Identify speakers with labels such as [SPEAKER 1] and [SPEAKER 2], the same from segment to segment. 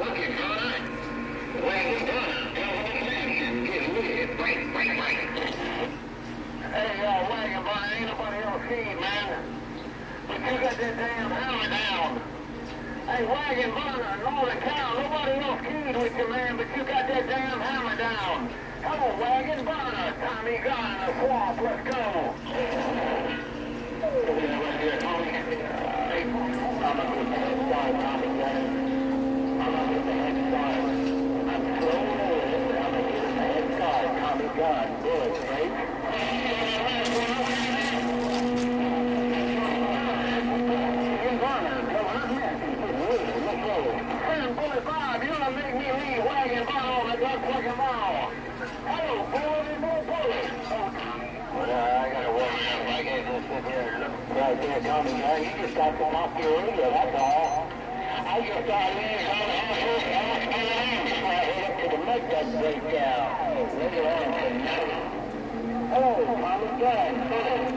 [SPEAKER 1] Look at her. Wagon done. Double action. Get lit. Break, break, break. Hey, uh, wagon boy, ain't nobody else seen, man. But you got that damn hammer down. Hey, wagon burner, Northern Cow, nobody else keyed with you, man, but you got that damn hammer down. Come on, wagon burner, Tommy Gunn, the swamp, let's go.
[SPEAKER 2] there, You just got one off your radio, that's all. I just got in on halfway off my
[SPEAKER 1] arms
[SPEAKER 2] when I head up to the mud That's breakdown. Look at that tonight. Hello, Tommy Gunn.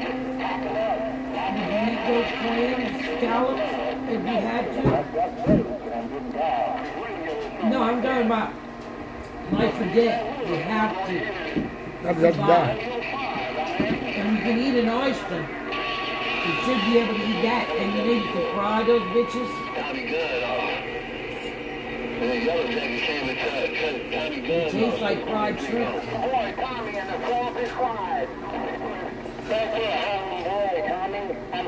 [SPEAKER 2] Just packing up.
[SPEAKER 3] You had those claims, scallops, if you had to?
[SPEAKER 1] No, I'm talking
[SPEAKER 3] about life or death. You have to.
[SPEAKER 4] That's,
[SPEAKER 3] that's,
[SPEAKER 1] and
[SPEAKER 3] you can eat an oyster. You should be able to eat that. And you need to fry those bitches.
[SPEAKER 1] Tommy and other Tommy It tastes like fried shrimp. Boy, Tommy, and the fourth is fried. That's it, homie.
[SPEAKER 2] Tommy, I'm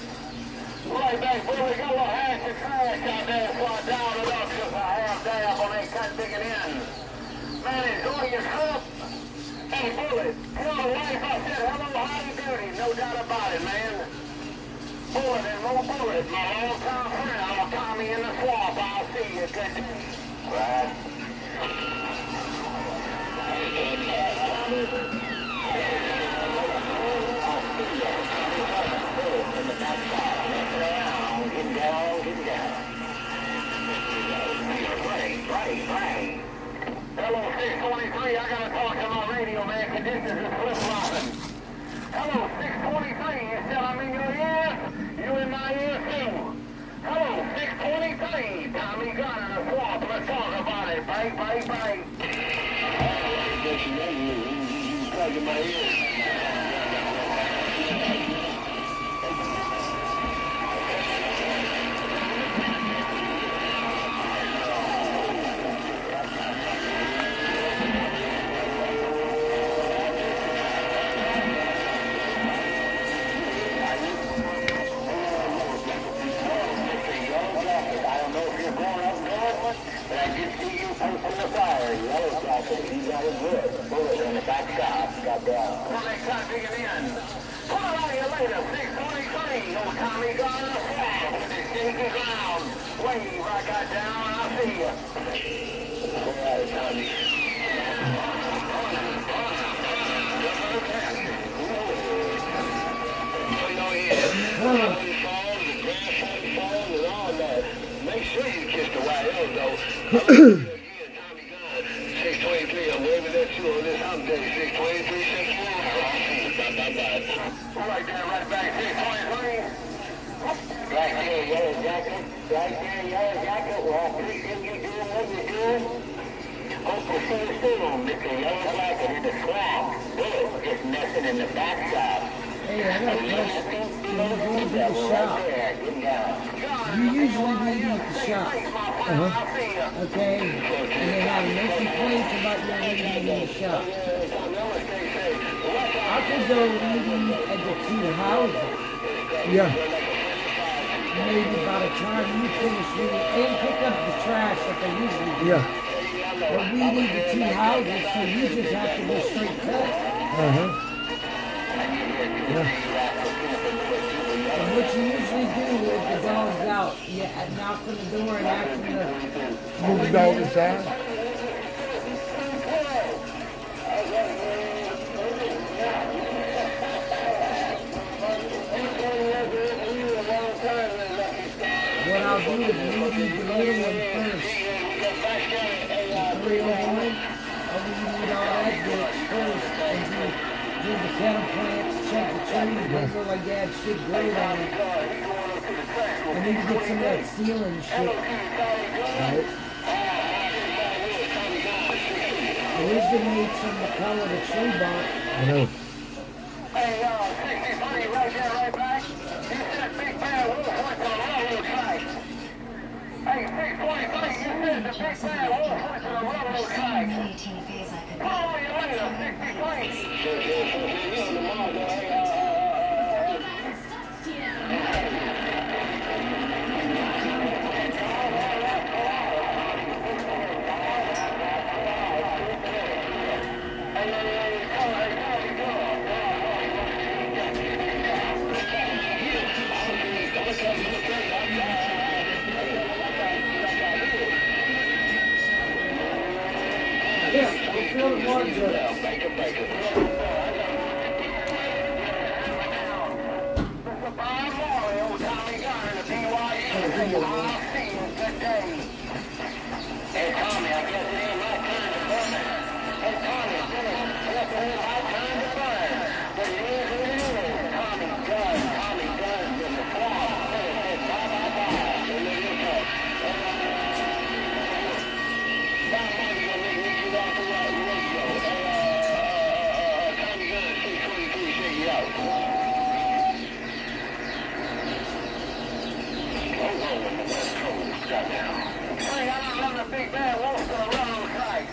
[SPEAKER 1] flags out there far down and up just the wife I said hello, how you? No doubt about it, man. Bullet and more bullet. My long-time friend, I'm a commie in the swamp. I'll see you.
[SPEAKER 2] Good
[SPEAKER 1] Hello, 623, I gotta talk to my radio, man. Conditions is flip-flopping. Hello, 623, you said I'm in your ear? You in my ear, too. Hello, 623, Tommy Gunn in the swamp. Let's talk about it. Bang, bang. Oh, you in my ear. I got down, I see you. All right, Tommy. Make sure you kiss the 623. I'm waving at you on this hump day. 623, 624. Bye, bye, bye. Right there, right back, 623. Right
[SPEAKER 2] there, yellow jacket. Right there, yellow jacket. Well, I appreciate you doing what you're doing.
[SPEAKER 1] Hope
[SPEAKER 2] to see you Yellow in the swamp. Good, just messing in the backside.
[SPEAKER 3] Hey, I got a question. When you go into the shop,
[SPEAKER 2] Yeah, get
[SPEAKER 1] down. you usually leave at the shop, Uh-huh.
[SPEAKER 3] okay?
[SPEAKER 1] And they have no complaints
[SPEAKER 3] about your leaving in the shop.
[SPEAKER 1] I could go leaving at the two
[SPEAKER 3] houses.
[SPEAKER 1] Yeah. Maybe by the
[SPEAKER 3] time you finish leaving and pick up the trash that they usually do.
[SPEAKER 4] Yeah.
[SPEAKER 1] But we leave the two houses, so you just have to go straight cut.
[SPEAKER 4] Uh-huh. Yeah.
[SPEAKER 2] And
[SPEAKER 3] what you usually do if the dog's out, you knock on the door and ask them
[SPEAKER 1] to Move the dog inside.
[SPEAKER 3] Do the kettle plants, check the trees, make it like that shit great on it.
[SPEAKER 1] And then you get some of that
[SPEAKER 3] ceiling shit.
[SPEAKER 1] Right.
[SPEAKER 3] Originates from the color of the tree bark.
[SPEAKER 4] I know.
[SPEAKER 1] Hey, uh, 63 right there, right back. You said Big Bad Wolf went to the railroad track. Hey, 623, you said the Big Bad Wolf went to the railroad track. Call me later, 63. Yeah, fill the water
[SPEAKER 2] up.
[SPEAKER 1] Mr. Bob Morley, old Tommy Gunn, and the bayou. I'll see you. Good day.
[SPEAKER 2] Hey, Tommy, I guess it ain't my turn to burn.
[SPEAKER 1] Hey,
[SPEAKER 2] Tommy,
[SPEAKER 1] I guess it ain't my turn to burn. But it is what it is. Tommy Gunn,
[SPEAKER 2] Tommy Gunn, in the swamp. Hey, hey, bye, bye, bye.
[SPEAKER 1] Hey, look at this. Bob Morley gonna make me get off the radio. Hey, uh, uh, uh, Tommy Gunn, 623, shake it out. Hey, I don't run the big bad wolf to the railroad track.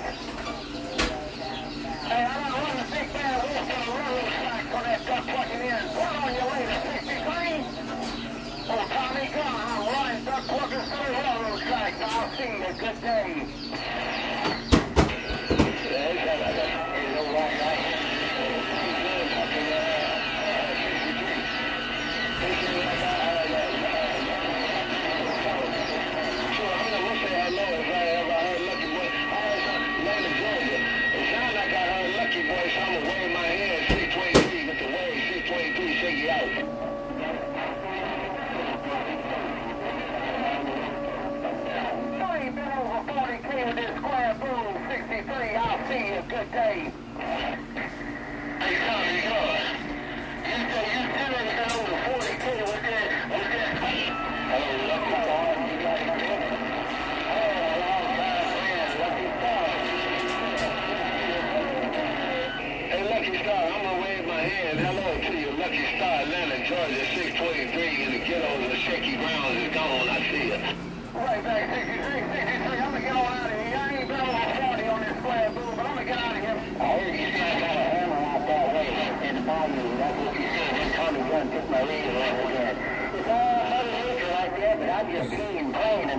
[SPEAKER 1] Hey, I don't run the big bad wolf to the railroad track for that duck plucking in. Put on your way to 63. Oh, Tommy Gunn, I'm running duck pluckers to the railroad I'll see. Good day. See you. Good day. Hey, good. You say you did anything over 40K with that. Hello, Lucky Star. You got it good? Oh, long time friend, Lucky Star. Hey, Lucky Star, I'm gonna wave my hand. Hello to you, Lucky Star, Atlanta, Georgia, 623 in the ghetto, the shaky grounds is gone. I see you. Right back, 63, 63. I'm gonna get on out of here. I ain't been over 40 on this square boom, but I'm gonna get out of here.
[SPEAKER 2] I heard you said I got a hammer out that way in the bayou. That's what you said. Then Tommy Gunn took my radio over again. It's all mother nature right there, but I'm just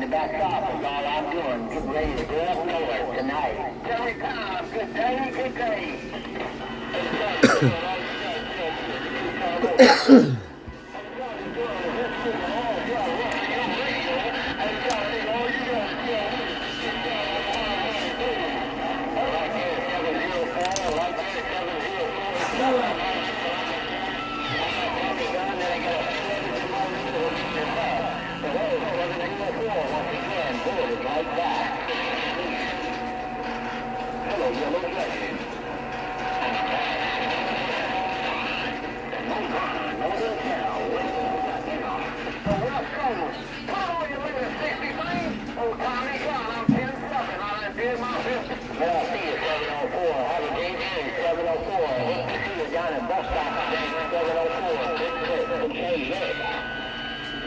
[SPEAKER 2] in the back is all I'm doing. Getting ready to go up north tonight.
[SPEAKER 1] Time. Good day, good day.
[SPEAKER 2] boarded right back.
[SPEAKER 1] Hello, yellow jacket.
[SPEAKER 2] Yeah, see you, 704. Have a great day, 704. Hope to see you down at bus stop today, 704. Good trip. Okay, yeah. Right back 63. Right back 63. What do you see? You coming out of that pump house? I'm coming out of it too.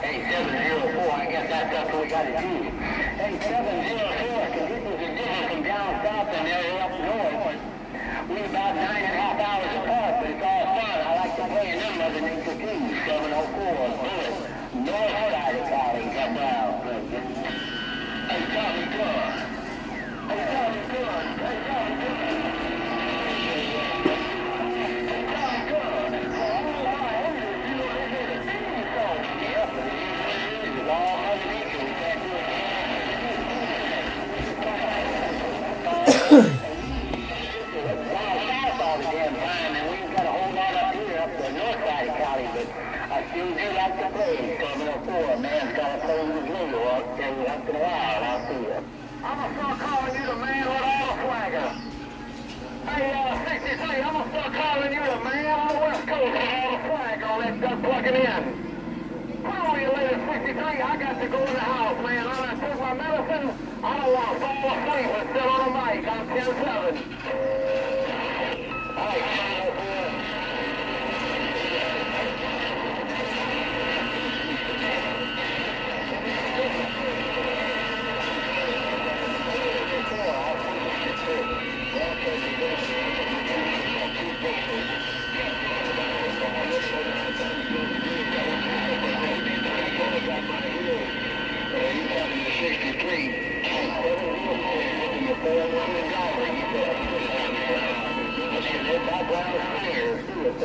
[SPEAKER 2] Hey,
[SPEAKER 1] 704,
[SPEAKER 2] I guess that's up we got to do. Hey, 704, conditions are different from down south area up north. We about nine and a half hours apart, but it's all fun. I like to play them other than to do. 704, bullet. North side of Cali, come out.
[SPEAKER 1] Hey, Tommy Gunn. Hey, I'm gonna start calling you the man without a swagger. Hey, uh, 63, I'm gonna start calling you the man on the West Coast without a flag on that duck plugging in. On your latest 63, I got to go in the house, man. I done took my medicine. I don't want to fall asleep and sit on the mic. I'm 10-7. All right,